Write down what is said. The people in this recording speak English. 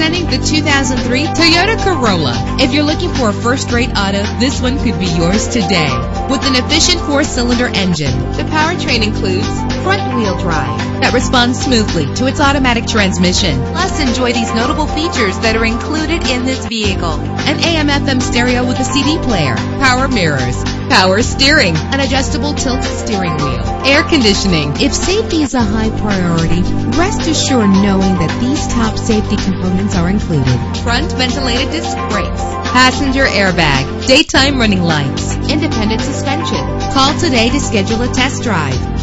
2003 Toyota Corolla. If you're looking for a first-rate auto, this one could be yours today. With an efficient four-cylinder engine, the powertrain includes front-wheel drive that responds smoothly to its automatic transmission. Plus, enjoy these notable features that are included in this vehicle. An AM-FM stereo with a CD player, power mirrors, power steering, an adjustable tilt steering wheel, air conditioning. If safety is a high priority, rest assured knowing that these top safety components are included. Front ventilated disc brakes, passenger airbag, daytime running lights, independent suspension. Call today to schedule a test drive.